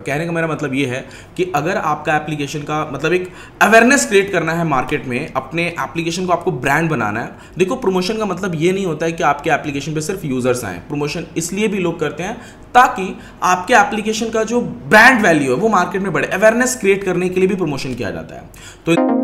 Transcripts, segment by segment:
कहने का मेरा मतलब ये है कि अगर आपका एप्लीकेशन का मतलब एक अवेयरनेस क्रिएट करना है मार्केट में, अपने एप्लीकेशन को आपको ब्रांड बनाना है, देखो प्रमोशन का मतलब ये नहीं होता है कि आपके एप्लीकेशन पे सिर्फ़ यूज़र्स आए। प्रमोशन इसलिए भी लोग करते हैं ताकि आपके एप्लीकेशन का जो ब्रांड वैल्यू है वो मार्केट में बढ़े। अवेयरनेस क्रिएट करने के लिए भी प्रमोशन किया जाता है। तो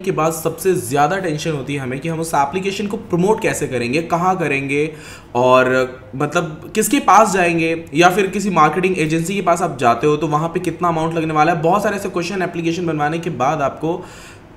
के बाद सबसे ज़्यादा टेंशन होती है हमें कि हम उस एप्लीकेशन को प्रमोट कैसे करेंगे, कहाँ करेंगे और मतलब किसके पास जाएँगे या फिर किसी मार्केटिंग एजेंसी के पास आप जाते हो तो वहाँ पे कितना अमाउंट लगने वाला है। बहुत सारे ऐसे क्वेश्चन एप्लीकेशन बनवाने के बाद आपको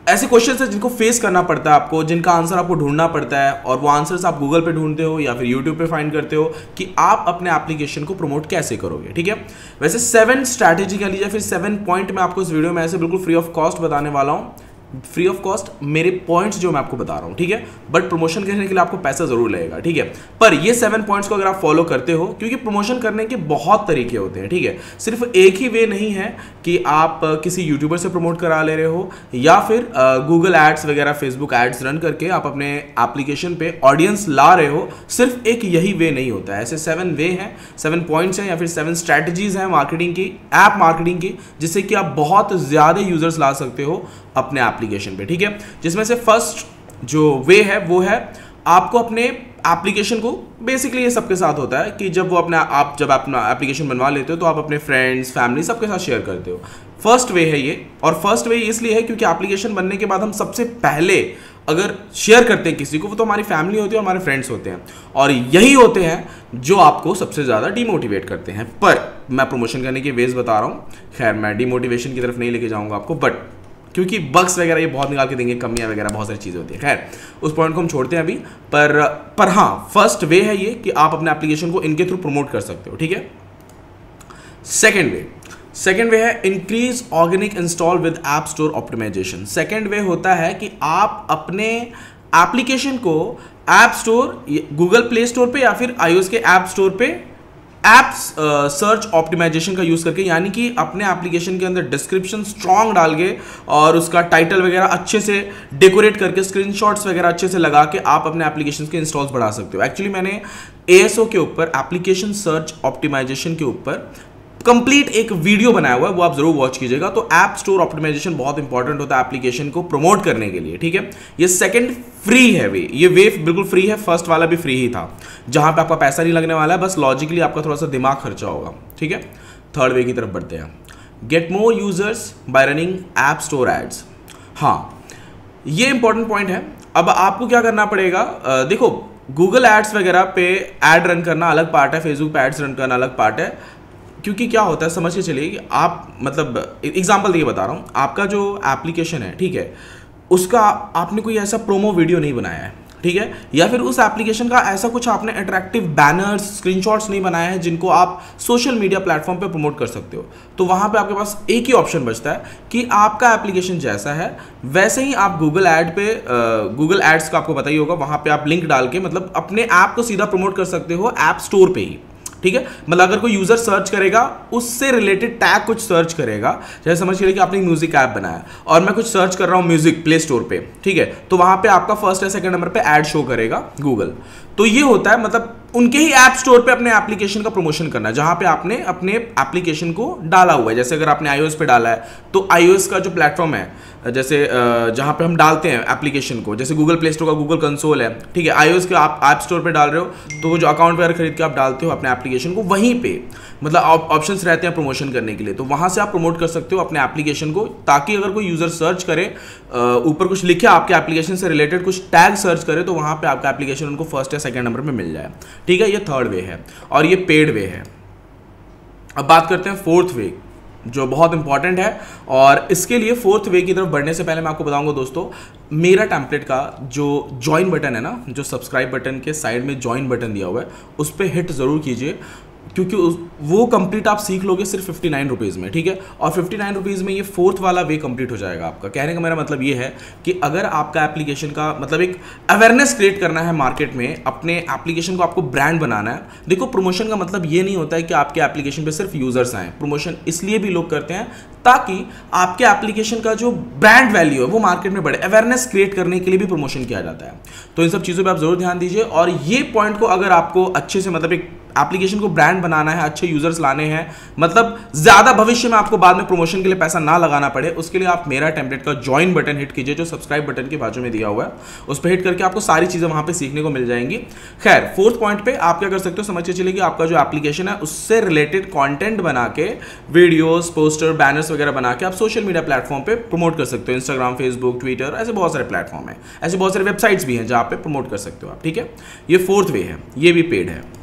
ऐसे क्वेश्चन है जिनको फेस करना पड़ता है आपको, जिनका आंसर आपको ढूंढना पड़ता है और वो आंसर्स आप गूगल पे ढूंढते हो या फिर यूट्यूब पे फाइंड करते हो कि आप अपने एप्लीकेशन को प्रमोट कैसे करोगे, ठीक है? वैसे सेवन स्ट्रैटेजी कह लीजिए फिर सेवन पॉइंट मैं आपको इस वीडियो में ऐसे बिल्कुल फ्री ऑफ़ कॉस्ट बताने वाला हूँ। फ्री ऑफ़ कॉस्ट, मेरे पॉइंट्स जो मैं आपको बता रहा हूँ, ठीक है? बट प्रमोशन करने के लिए आपको पैसा ज़रूर लगेगा, ठीक है? पर ये सेवन पॉइंट्स को अगर आप फॉलो करते हो, क्योंकि प्रमोशन करने के बहुत तरीके होते हैं, ठीक है? सिर्फ़ एक ही वे नहीं है कि आप किसी यूट्यूबर से प्रमोट करा ले रहे हो, या फिर गूगल एड्स वगैरह फेसबुक एड्स रन करके आप अपने एप्लीकेशन पे ऑडियंस ला रहे हो, सिर्फ़ एक यही वे नहीं होता है। ऐसे सेवन वे हैं सेवन पॉइंट्स हैं, या फिर सेवन स्ट्रैटेजीज हैं मार्केटिंग की ऐप मार्केटिंग की, जिससे कि आप बहुत ज़्यादा यूज़र्स ला सकते हो अपने एप्लीकेशन पे, ठीक है? जिसमें से फ़र्स्ट जो वे है, वो है आपको अपने एप्लीकेशन को बेसिकली ये सबके साथ होता है कि जब वो अपना आप, जब अपना एप्लीकेशन बनवा लेते हो तो आप अपने फ्रेंड्स फैमिली सबके साथ शेयर करते हो। फ़र्स्ट वे है ये, और फ़र्स्ट वे इसलिए है क्योंकि एप्लीकेशन बनने के बाद हम सबसे पहले अगर शेयर करते हैं किसी को, वो तो हमारी फैमिली होती है हमारे फ्रेंड्स होते हैं। और यही होते हैं जो आपको सबसे ज़्यादा डिमोटिवेट करते हैं। पर मैं प्रमोशन करने के वेज बता रहा हूँ। खैर, मैं डिमोटिवेशन की तरफ़ नहीं लेके जाऊँगा आपको बट क्योंकि बग्स वगैरह ये बहुत निकाल के देंगे, कमियाँ वगैरह, बहुत सारी चीज़ें होती है। खैर, उस पॉइंट को हम छोड़ते हैं अभी, पर पर हाँ फ़र्स्ट वे है ये कि आप अपने एप्लीकेशन को इनके थ्रू प्रमोट कर सकते हो, ठीक है? सेकेंड वे सेकेंड वे है increase organic install with app store optimisation second way होता है कि आप अपने एप्लीकेशन को app store Google Play store पे या फिर आईओएस के ऐप स्टोर पे एप्स सर्च ऑप्टिमाइजेशन का यूज़ करके, यानी कि अपने एप्लीकेशन के अंदर डिस्क्रिप्शन स्ट्रॉन्ग डाल के और उसका टाइटल वगैरह अच्छे से डेकोरेट करके स्क्रीनशॉट्स वगैरह अच्छे से लगा के आप अपने एप्लीकेशन के इंस्टॉल्स बढ़ा सकते हो। एक्चुअली मैंने ए के ऊपर एप्लीकेशन सर्च ऑप्टिमाइजेशन के ऊपर कंप्लीट एक वीडियो बनाया हुआ है, वो आप ज़रूर वॉच कीजिएगा। तो ऐप स्टोर ऑप्टिमाइजेशन बहुत इंपॉर्टेंट होता है एप्लीकेशन को प्रमोट करने के लिए, ठीक है? ये सेकंड फ्री है वे। ये वे बिल्कुल फ्री है फ़र्स्ट वाला भी फ्री ही था। जहाँ पे आपका पैसा नहीं लगने वाला है, बस लॉजिकली आपका थोड़ा सा दिमाग खर्चा होगा, ठीक है? थर्ड वे की तरफ़ बढ़ते हैं। Get more users by running app store ads हाँ ये इंपॉर्टेंट पॉइंट है। अब आपको क्या करना पड़ेगा? देखो गूगल एड्स वगैरह पे एड रन करना अलग पार्ट है फेसबुक पे एड्स रन करना अलग पार्ट है। क्योंकि क्या होता है, समझ के चलिए कि आप मतलब एग्ज़ाम्पल देखिए बता रहा हूँ, आपका जो एप्लीकेशन है, ठीक है, उसका आपने कोई ऐसा प्रोमो वीडियो नहीं बनाया है, ठीक है, या फिर उस एप्लीकेशन का ऐसा कुछ आपने अट्रैक्टिव बैनर्स स्क्रीनशॉट्स नहीं बनाए हैं, जिनको आप सोशल मीडिया प्लेटफॉर्म पे प्रमोट कर सकते हो तो वहाँ पे आपके पास एक ही ऑप्शन बचता है कि आपका एप्लीकेशन जैसा है, वैसे ही आप गूगल एड पे गूगल एड्स का आपको पता ही होगा, वहाँ पे आप लिंक डाल के मतलब अपने ऐप को सीधा प्रमोट कर सकते हो ऐप स्टोर पे ही। ठीक है? मतलब अगर कोई यूज़र सर्च करेगा, उससे रिलेटेड टैग कुछ सर्च करेगा, जैसे समझ के कि आपने म्यूज़िक ऐप बनाया और मैं कुछ सर्च कर रहा हूँ म्यूज़िक प्ले स्टोर पर ठीक है? तो वहाँ पर आपका फ़र्स्ट या सेकेंड नंबर पर एड शो करेगा गूगल तो ये होता है मतलब उनके ही ऐप स्टोर पे अपने एप्लीकेशन का प्रमोशन करना है, जहाँ पे आपने अपने एप्लीकेशन को डाला हुआ है। जैसे अगर आपने आईओएस पे डाला है तो आईओएस का जो प्लेटफॉर्म है, जैसे जहाँ पे हम डालते हैं एप्लीकेशन को, जैसे गूगल प्ले स्टोर का गूगल कंसोल है, ठीक है आईओएस के आप ऐप स्टोर पे डाल रहे हो तो वो जो अकाउंट वगैरह खरीद के आप डालते हो अपने एप्लीकेशन को, वहीं पे मतलब ऑप्शन रहते हैं प्रमोशन करने के लिए तो वहाँ से आप प्रमोट कर सकते हो अपने एप्लीकेशन को, ताकि अगर कोई यूज़र सर्च करे ऊपर कुछ लिखे आपके एप्लीकेशन से रिलेटेड कुछ टैग सर्च करे तो वहाँ पे आपका एप्लीकेशन उनको फ़र्स्ट या सेकंड नंबर पर मिल जाए। ठीक है, ये थर्ड वे है और ये पेड वे है। अब बात करते हैं फोर्थ वे जो बहुत इंपॉर्टेंट है और इसके लिए फोर्थ वे की तरफ़ बढ़ने से पहले मैं आपको बताऊँगा दोस्तों, मेरा टैंपलेट का जो ज्वाइन बटन है ना, जो सब्सक्राइब बटन के साइड में ज्वाइन बटन दिया हुआ है, उस पर हिट ज़रूर कीजिए। क्योंकि वो कंप्लीट आप सीख लोगे सिर्फ़ फिफ्टी नाइन रुपीज़ में, ठीक है? और फिफ्टी नाइन रुपीज़ में ये फोर्थ वाला वे कंप्लीट हो जाएगा आपका। कहने का मेरा मतलब ये है कि अगर आपका एप्लीकेशन का मतलब एक अवेयरनेस क्रिएट करना है मार्केट में, अपने एप्लीकेशन को आपको ब्रांड बनाना है, देखो प्रमोशन का मतलब ये नहीं होता है कि आपके एप्लीकेशन पर सिर्फ़ यूज़र्स आएँ। प्रमोशन इसलिए भी लोग करते हैं ताकि आपके एप्लीकेशन का जो ब्रांड वैल्यू है, वो मार्केट में बढ़े। अवेयरनेस क्रिएट करने के लिए भी प्रमोशन किया जाता है। तो इन सब चीज़ों पर आप ज़रूर ध्यान दीजिए। और ये पॉइंट को अगर आपको अच्छे से मतलब एक एप्लीकेशन को ब्रांड बनाना है, अच्छे यूज़र्स लाने हैं। मतलब ज़्यादा भविष्य में आपको बाद में प्रमोशन के लिए पैसा ना लगाना पड़े। उसके लिए आप मेरा टेम्पलेट का ज्वाइन बटन हिट कीजिए, जो सब्सक्राइब बटन के बाजू में दिया हुआ है। उस पर हिट करके आपको सारी चीज़ें वहाँ पर सीखने को मिल जाएँगी। खैर फोर्थ पॉइंट पे आप क्या कर सकते हो? समझिए चलिए कि आपका जो एप्लीकेशन है, उससे रिलेटेड कॉन्टेंट बना के वीडियोज़ पोस्टर बैनर्स वगैरह बना के आप सोशल मीडिया प्लेटफॉर्म पर प्रमोट कर सकते हो। इंस्टाग्राम फेसबुक ट्विटर ऐसे बहुत सारे प्लेटफॉर्म है। ऐसे बहुत सारे वेबसाइट्स भी हैं जहाँ पे प्रमोट कर सकते हो आप, ठीक है? ये फोर्थ वे है, ये भी पेड है।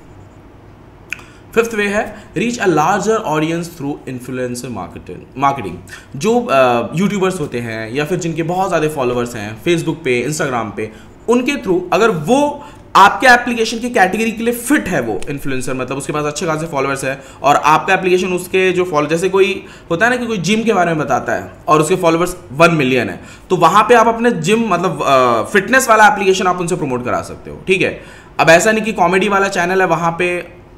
फिफ्थ वे है reach a larger audience through influencer marketing marketing जो यूट्यूबर्स uh, होते हैं या फिर जिनके बहुत ज़्यादा फॉलोअर्स हैं फेसबुक पे इंस्टाग्राम पे उनके थ्रू अगर वो आपके एप्लीकेशन की कैटेगरी के लिए फिट है वो इन्फ्लुएंसर मतलब उसके पास अच्छे खासे फॉलोअर्स है और आपका एप्लीकेशन उसके जो फॉलो जैसे कोई होता है ना कि कोई जिम के बारे में बताता है और उसके फॉलोअर्स वन मिलियन है तो वहाँ पे आप अपने जिम मतलब फिटनेस वाला एप्लीकेशन आप उनसे प्रमोट करा सकते हो ठीक है? अब ऐसा नहीं कि कॉमेडी वाला चैनल है वहाँ पे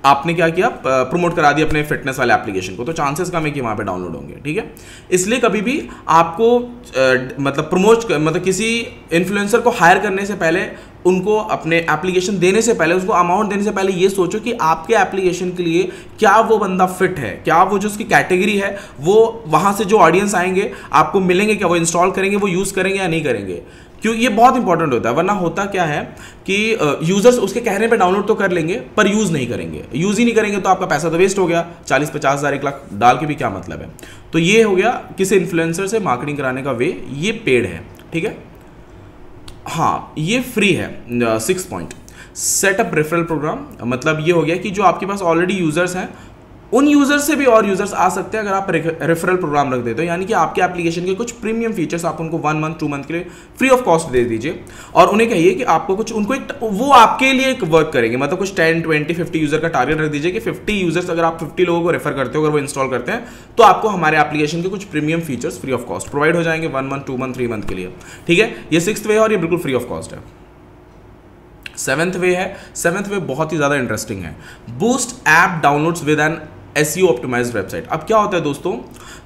आपने क्या किया? प्रमोट करा दिया अपने फिटनेस वाले एप्लीकेशन को। तो चांसेस कम है कि वहाँ पे डाउनलोड होंगे, ठीक है? इसलिए कभी भी आपको मतलब प्रमोट मतलब किसी इन्फ्लुएंसर को हायर करने से पहले, उनको अपने एप्लीकेशन देने से पहले, उसको अमाउंट देने से पहले ये सोचो कि आपके एप्लीकेशन के लिए क्या वो बंदा फिट है, क्या वो जो उसकी कैटेगरी है, वो वहाँ से जो ऑडियंस आएँगे, आपको मिलेंगे क्या? वो इंस्टॉल करेंगे, वो यूज़ करेंगे या नहीं करेंगे? क्यों, ये बहुत इंपॉर्टेंट होता है। वरना होता क्या है कि यूज़र्स उसके कहने पे डाउनलोड तो कर लेंगे, पर यूज़ नहीं करेंगे। यूज़ ही नहीं करेंगे तो आपका पैसा तो वेस्ट हो गया। चालीस पचास हज़ार, एक लाख डाल के भी क्या मतलब है? तो ये हो गया किसी इन्फ्लुएंसर से मार्केटिंग कराने का वे ये पेड है, ठीक है? हाँ ये फ्री है six point setup referral programme मतलब ये हो गया कि जो आपके पास ऑलरेडी यूज़र्स हैं उन यूज़र्स से भी और यूज़र्स आ सकते हैं अगर आप रेफरल प्रोग्राम रख देते हो। यानी कि आपके एप्लीकेशन के कुछ प्रीमियम फीचर्स आप उनको वन मंथ टू मंथ के लिए फ्री ऑफ़ कॉस्ट दे दीजिए। और उन्हें कहिए कि आपको कुछ उनको एक वो आपके लिए एक वर्क करेंगे। मतलब कुछ टेन ट्वेंटी फिफ्टी यूज़र का टारगेट रख दीजिए कि फिफ्टी यूज़र्स अगर आप फिफ्टी लोगों को रेफर करते हो, अगर वो इंस्टॉल करते हैं तो आपको हमारे एप्लीकेशन के कुछ premium features free of cost provide हो जाएँगे one month two month three month के लिए। ठीक है? ये सिक्स वे और ये बिल्कुल फ्री ऑफ़ कॉस्ट है। सेवेंथ वे है। सेवेंथ वे बहुत ही ज़्यादा इंटरेस्टिंग है। Boost app downloads with an S optimise website अब क्या होता है दोस्तों?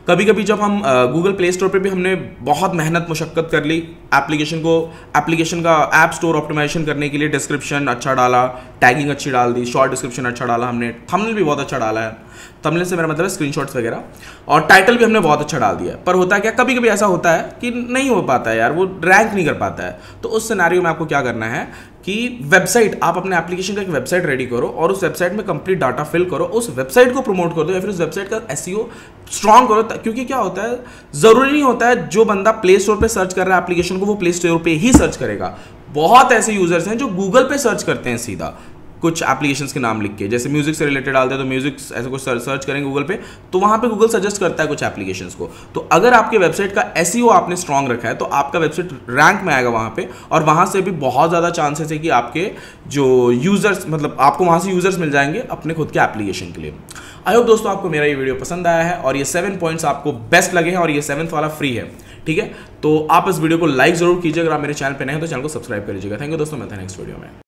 कभी कभी जब हम गूगल प्ले स्टोर पर भी हमने बहुत मेहनत, मशक्क़त कर ली एप्लीकेशन को एप्लीकेशन का ऐप स्टोर ऑप्टिमाइजेशन करने के लिए डिस्क्रिप्शन अच्छा डाला टैगिंग अच्छी डाल दी शॉर्ट डिस्क्रिप्शन अच्छा डाला हमने थंबनेल भी बहुत अच्छा डाला है। थंबनेल से मेरा मतलब स्क्रीनशॉट्स वगैरह। और टाइटल भी हमने बहुत अच्छा डाल दिया पर होता है क्या कभी कभी ऐसा होता है कि नहीं हो पाता है यार, वो रैंक नहीं कर पाता है। तो उस सिनारियो में आपको क्या करना है कि वेबसाइट आप अपने एप्लीकेशन का एक वेबसाइट रेडी करो और उस वेबसाइट में कंप्लीट डाटा फिल करो। उस वेबसाइट को प्रमोट कर दो या फिर उस वेबसाइट का एस स्ट्रॉन्ग करो क्योंकि क्या होता है, ज़रूरी नहीं होता है जो बंदा प्ले स्टोर पर सर्च कर रहा है एप्लीकेशन को, वो प्ले स्टोर पर ही सर्च करेगा। बहुत ऐसे यूज़र्स हैं जो गूगल पे सर्च करते हैं सीधा। कुछ एप्लीकेशंस के नाम लिख के। जैसे म्यूज़िक से रिलेटेड डालते हैं तो म्यूज़िक ऐसे कुछ सर्च करेंगे गूगल पे तो वहाँ पे गूगल सजेस्ट करता है कुछ एप्लीकेशंस को। तो अगर आपके वेबसाइट का एस e आपने स्ट्रॉन्ग रखा है तो आपका वेबसाइट रैंक में आएगा वहाँ पे, और वहाँ से भी बहुत ज़्यादा चांसेस है कि आपके जो यूज़र्स मतलब आपको वहाँ से यूज़र्स मिल जाएँगे अपने खुद के एप्लीकेशन के लिए। आई होप दोस्तों आपको मेरा ये वीडियो पसंद आया है, और ये सेवन पॉइंट्स आपको बेस्ट लगे हैं, और ये सेवन्थ वाला फ्री है, ठीक है? तो आप इस वीडियो को लाइक ज़रूर कीजिए, अगर आप मेरे चैनल पर नए हैं तो चैनल को सब्सक्राइब कर लीजिएगा। थैंक यू दोस्तों मैं था नेक्स्ट वीडियो में।